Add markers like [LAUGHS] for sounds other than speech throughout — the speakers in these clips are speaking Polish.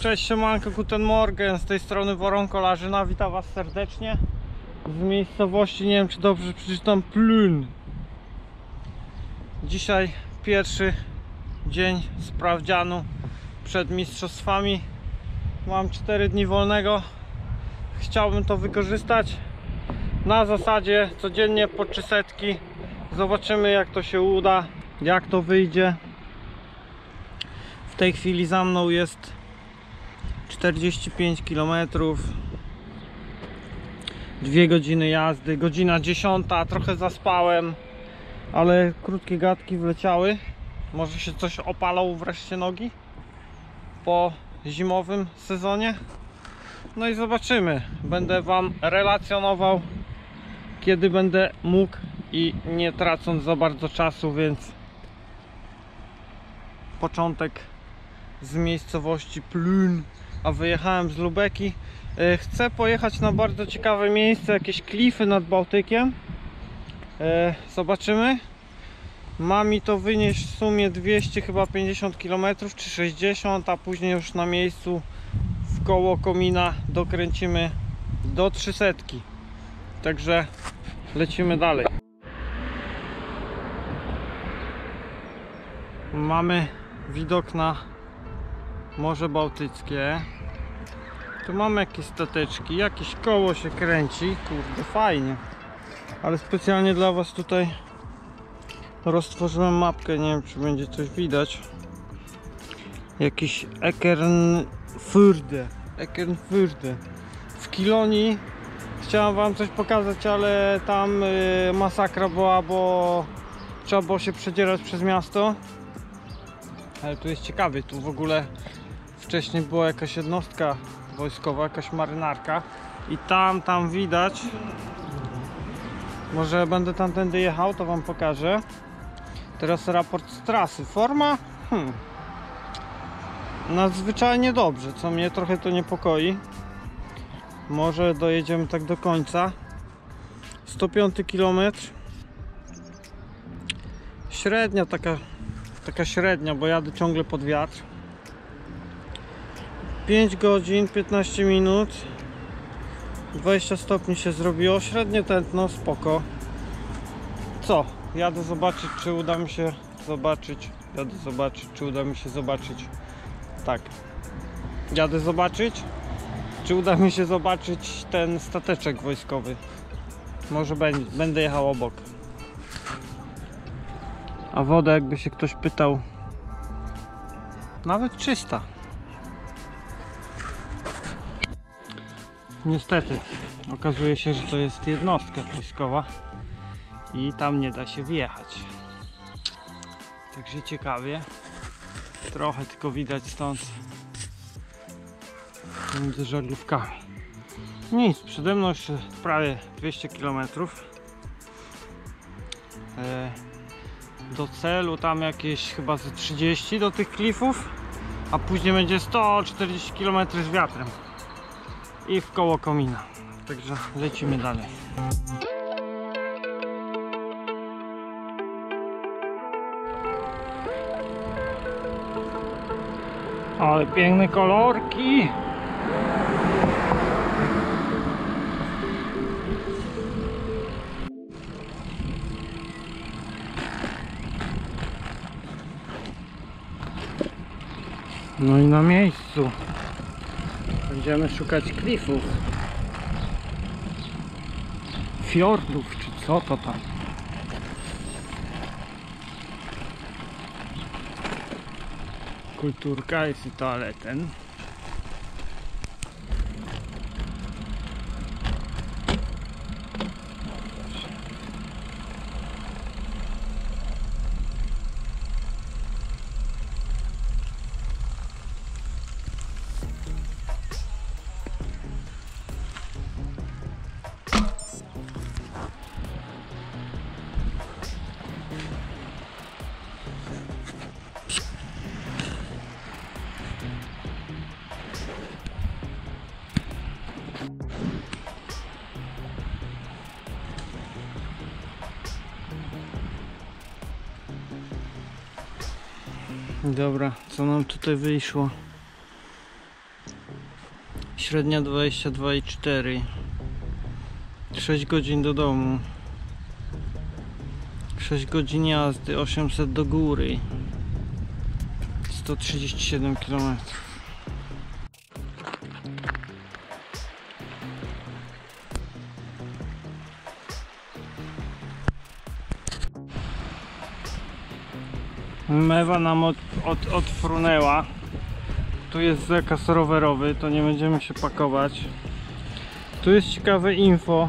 Cześć, siemanko, guten morgen, z tej strony Woron Kolarzyna, witam was serdecznie z miejscowości, nie wiem czy dobrze przeczytam, Plun. Dzisiaj pierwszy dzień sprawdzianu przed mistrzostwami. Mam 4 dni wolnego, chciałbym to wykorzystać na zasadzie codziennie po 300. Zobaczymy jak to się uda, jak to wyjdzie. W tej chwili za mną jest 45 km 2 godziny jazdy, godzina 10, trochę zaspałem, ale krótkie gadki wleciały. Może się coś opalał wreszcie nogi po zimowym sezonie. No i zobaczymy. Będę Wam relacjonował, kiedy będę mógł i nie tracąc za bardzo czasu, więc początek z miejscowości Plun, a wyjechałem z Lubeki. E, Chcę pojechać na bardzo ciekawe miejsce, jakieś klify nad Bałtykiem. E, Zobaczymy. Ma mi to wynieść w sumie 200 chyba 50 km czy 60, a później już na miejscu w koło komina dokręcimy do 300. Także lecimy dalej. Mamy widok na Morze Bałtyckie. Tu mamy jakieś stateczki, jakieś koło się kręci. Kurde, fajnie. Ale specjalnie dla Was tutaj roztworzyłem mapkę. Nie wiem, czy będzie coś widać. Jakiś Ekernfurde. Ekernfurde. W Kilonii chciałem Wam coś pokazać, ale tam y, masakra była, bo trzeba było się przedzierać przez miasto. Ale tu jest ciekawie, tu w ogóle wcześniej była jakaś jednostka wojskowa, jakaś marynarka i tam, tam widać. Może będę tamtędy jechał, to wam pokażę. Teraz raport z trasy. Forma? Hmm. nadzwyczajnie dobrze, co mnie trochę to niepokoi. Może dojedziemy tak do końca. 105 km średnia taka taka średnia, bo jadę ciągle pod wiatr 5 godzin 15 minut. 20 stopni się zrobiło. Średnie tętno, spoko. Co? jadę zobaczyć czy uda mi się zobaczyć. Jadę zobaczyć czy uda mi się zobaczyć. Tak. Jadę zobaczyć czy uda mi się zobaczyć ten stateczek wojskowy. Może będę jechał obok. A woda jakby się ktoś pytał. Nawet czysta Niestety okazuje się, że to jest jednostka wojskowa i tam nie da się wjechać. Także ciekawie. Trochę tylko widać stąd między żaglówkami. Nic, przede mną jeszcze prawie 200 km. E, Do celu tam jakieś chyba ze 30 do tych klifów, a później będzie 140 km z wiatrem i w koło komina. Także lecimy dalej. Ale piękne kolorki. No i na miejscu. Będziemy szukać klifów. Fiordów, czy co to tam? Kulturka jest i toaleten. Dobra, co nam tutaj wyszło? Średnia 22,4 6 godzin do domu. 6 godzin jazdy, 800 do góry. 137 km Mewa nam od, od, odfrunęła. Tu jest zakaz rowerowy, to nie będziemy się pakować. Tu jest ciekawe info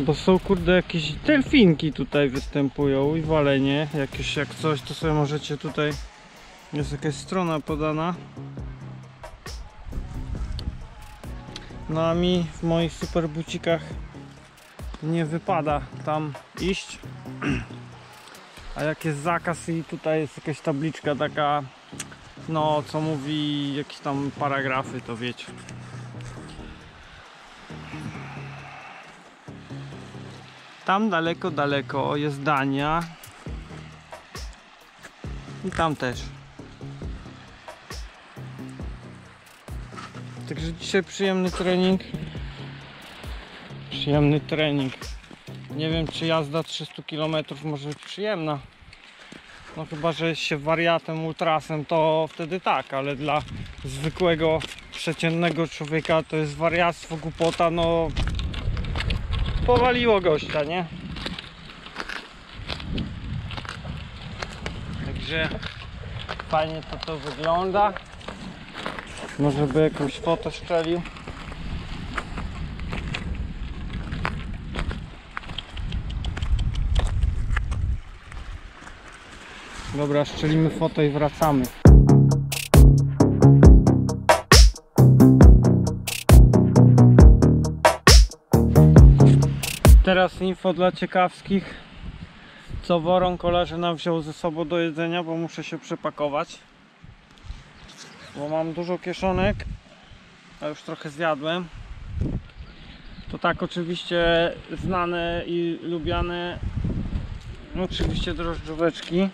bo są kurde jakieś delfinki tutaj występują i walenie. Jakieś jak coś to sobie możecie tutaj jest jakaś strona podana. No a mi w moich super bucikach nie wypada tam iść [CLEARS THROAT] a jak jest zakaz i tutaj jest jakaś tabliczka taka no co mówi jakieś tam paragrafy to wiecie Tam daleko, daleko jest Dania. I tam też. Także dzisiaj przyjemny trening. Przyjemny trening. Nie wiem czy jazda 300 km może być przyjemna. No chyba, że jest się wariatem, ultrasem, to wtedy tak, ale dla zwykłego, przeciętnego człowieka to jest wariactwo, głupota, no powaliło gościa, nie? Także fajnie to to wygląda. Może by jakąś fotę szczelił. Dobra, szczelimy fotę i wracamy. Teraz info dla ciekawskich. Co woron koleży nam wziął ze sobą do jedzenia, bo muszę się przepakować. Bo mam dużo kieszonek, a już trochę zjadłem. To tak oczywiście znane i lubiane oczywiście drożdżóweczki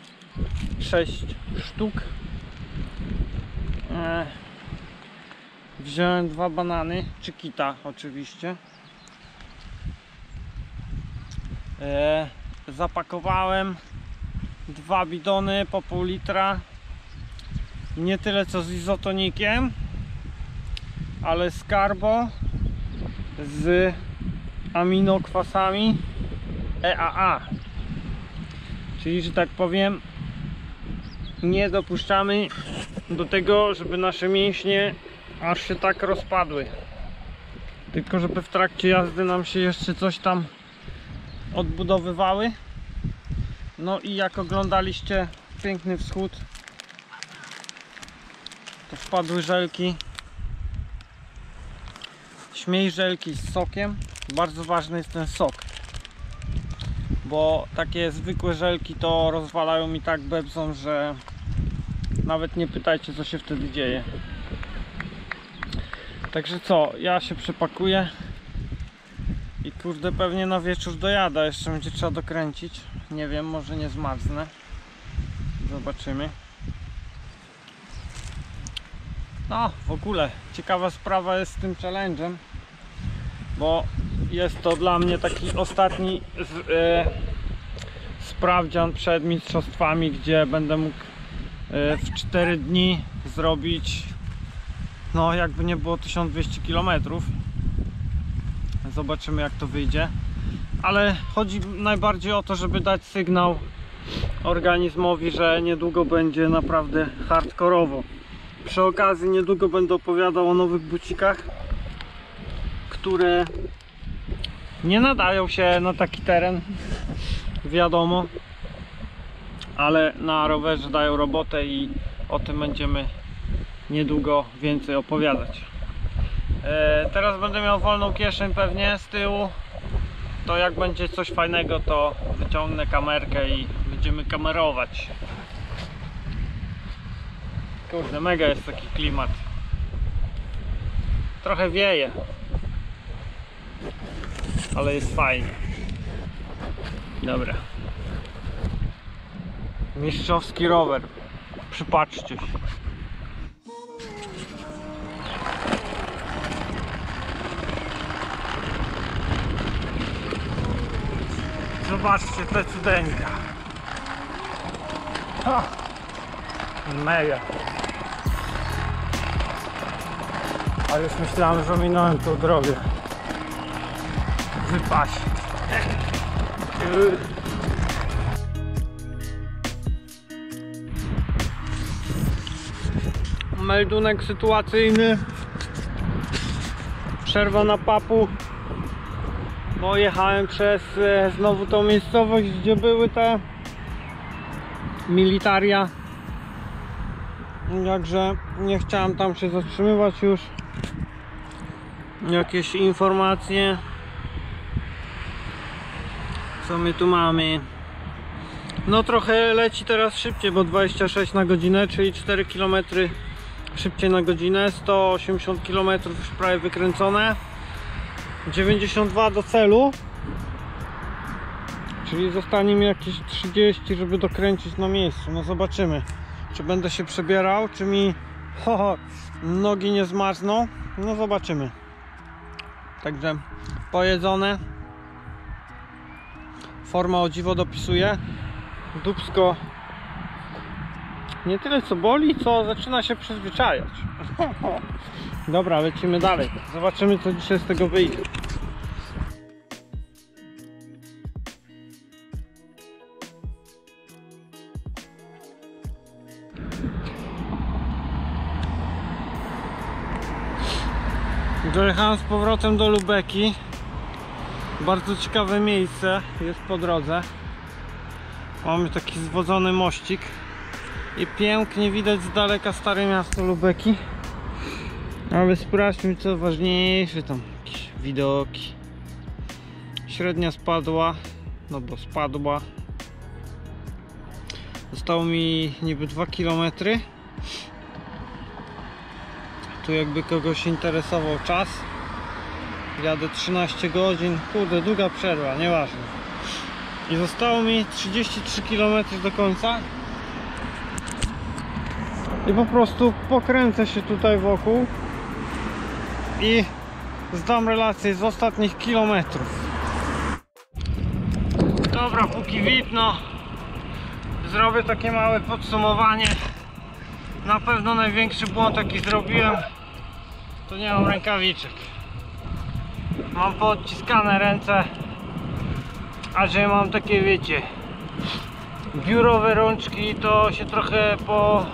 6 sztuk. E, wziąłem dwa banany Chiquita oczywiście. E, zapakowałem dwa bidony po pół litra. Nie tyle co z izotonikiem ale z karbo z aminokwasami EAA czyli że tak powiem nie dopuszczamy do tego żeby nasze mięśnie aż się tak rozpadły. Tylko żeby w trakcie jazdy nam się jeszcze coś tam odbudowywały. No i jak oglądaliście piękny wschód to wpadły żelki. Śmiej żelki z sokiem. Bardzo ważny jest ten sok bo takie zwykłe żelki to rozwalają mi tak bebzą, że nawet nie pytajcie co się wtedy dzieje. Także co, ja się przepakuję i kurde pewnie na wieczór dojada, jeszcze będzie trzeba dokręcić. Nie wiem, może nie zmarznę. Zobaczymy. No w ogóle ciekawa sprawa jest z tym challenge'em bo jest to dla mnie taki ostatni z, e, sprawdzian przed mistrzostwami, gdzie będę mógł e, w 4 dni zrobić no jakby nie było 1200 km zobaczymy jak to wyjdzie. Ale chodzi najbardziej o to, żeby dać sygnał organizmowi, że niedługo będzie naprawdę hardkorowo. Przy okazji niedługo będę opowiadał o nowych bucikach które nie nadają się na taki teren wiadomo ale na rowerze dają robotę i o tym będziemy niedługo więcej opowiadać. E, teraz będę miał wolną kieszeń pewnie z tyłu. To jak będzie coś fajnego to wyciągnę kamerkę i będziemy kamerować. Kurde mega jest taki klimat. Trochę wieje ale jest fajnie. Dobra. Mistrzowski rower. Przypatrzcie się. Zobaczcie te cudeńka. Mega. A już myślałem, że minąłem tą drogę. Wypaść. Meldunek sytuacyjny. Przerwa na papu. Bo jechałem przez e, znowu tą miejscowość, gdzie były te militaria. Jakże nie chciałem tam się zatrzymywać już. Jakieś informacje. Co my tu mamy? No trochę leci teraz szybciej, bo 26 na godzinę, czyli 4 km szybciej na godzinę, 180 km już prawie wykręcone. 92 do celu. Czyli zostanie mi jakieś 30, żeby dokręcić na miejscu. No zobaczymy, czy będę się przebierał, czy mi ho, ho, nogi nie zmarzną. No zobaczymy. Także pojedzone. Forma o dziwo dopisuje. Dubsko nie tyle co boli, co zaczyna się przyzwyczajać. [LAUGHS] Dobra, lecimy dalej. Zobaczymy co dzisiaj z tego wyjdzie. Dojechałem z powrotem do Lubeki. Bardzo ciekawe miejsce jest po drodze. Mamy taki zwodzony mościk i pięknie widać z daleka stare miasto Lubeki. Ale sprawdźmy co ważniejsze, tam jakieś widoki. Średnia spadła, no bo spadła. Zostało mi niby 2 km. Tu jakby kogoś interesował czas. Jadę 13 godzin, kurde, długa przerwa, nieważne. I zostało mi 33 km do końca. I po prostu pokręcę się tutaj wokół i zdam relację z ostatnich kilometrów. Dobra, póki widno, zrobię takie małe podsumowanie. Na pewno największy błąd jaki zrobiłem, to nie mam rękawiczek. Mam poodciskane ręce, a że mam takie wiecie, biurowe rączki, to się trochę po,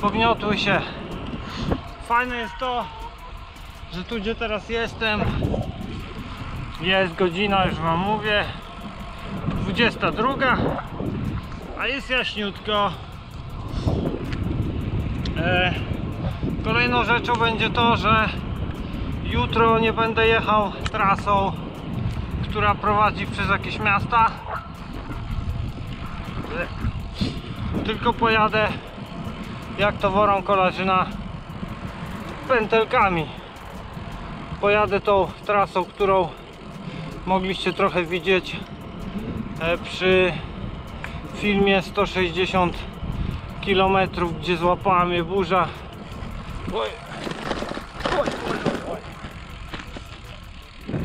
pogniotły się. Fajne jest to, że tu gdzie teraz jestem jest godzina, już wam mówię 22 a jest jaśniutko e, kolejną rzeczą będzie to, że jutro nie będę jechał trasą która prowadzi przez jakieś miasta. Tylko pojadę jak to worą kolarzyna pętelkami. Pojadę tą trasą, którą mogliście trochę widzieć e, przy filmie 160 km, gdzie złapała mnie burza. Oj, oj, oj.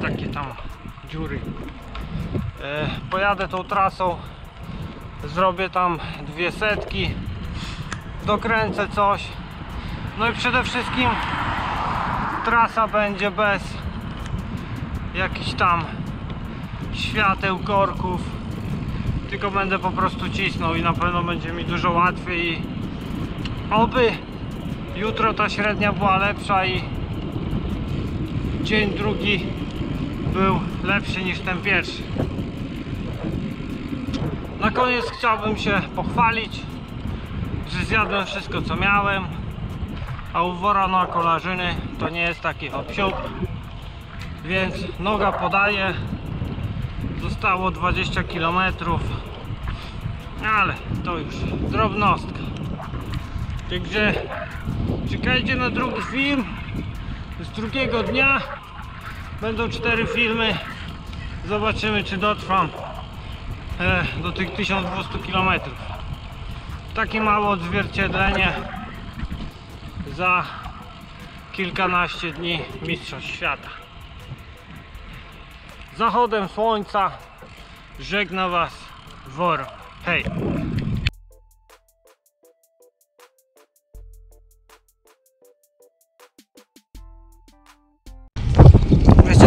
Takie tam dziury. E, pojadę tą trasą, zrobię tam dwie setki, dokręcę coś. No i przede wszystkim trasa będzie bez jakichś tam świateł, korków tylko będę po prostu cisnął i na pewno będzie mi dużo łatwiej i oby jutro ta średnia była lepsza i dzień drugi był lepszy niż ten pierwszy. Na koniec chciałbym się pochwalić że zjadłem wszystko co miałem a u wora na kolarzyny to nie jest taki hopsiub więc noga podaje zostało 20 km ale to już drobnostka. Także czekajcie na drugi film z drugiego dnia będą cztery filmy zobaczymy czy dotrwam e, do tych 1200 km takie małe odzwierciedlenie za kilkanaście dni Mistrzostw Świata. Zachodem słońca Żegna Was Woro. Hej!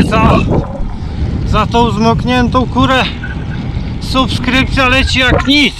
Co? Za tą zmokniętą kurę subskrypcja leci jak nic.